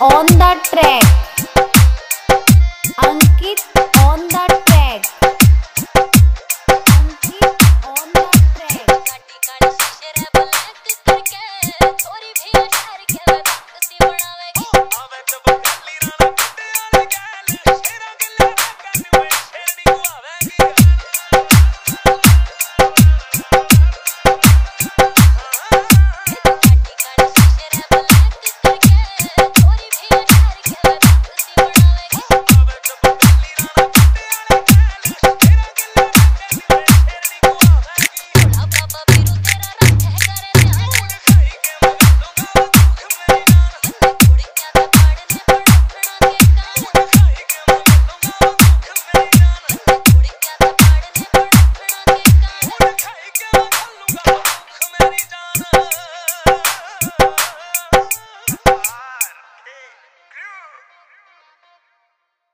on the track. Ankit